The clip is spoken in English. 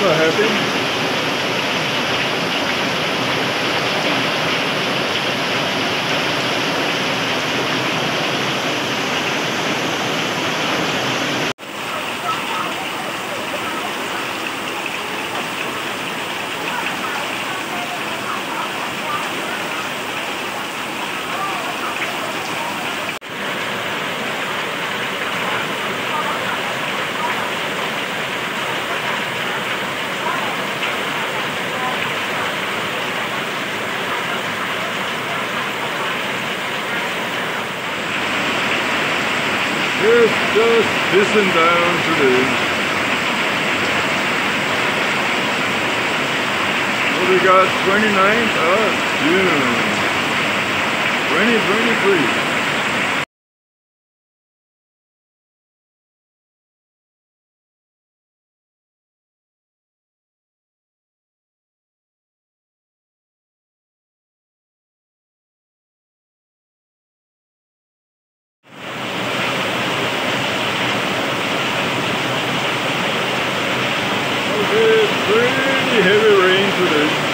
so happy. It's just pissing down today. What we got 29th ah, of June 2023. Okay, pretty heavy rain today.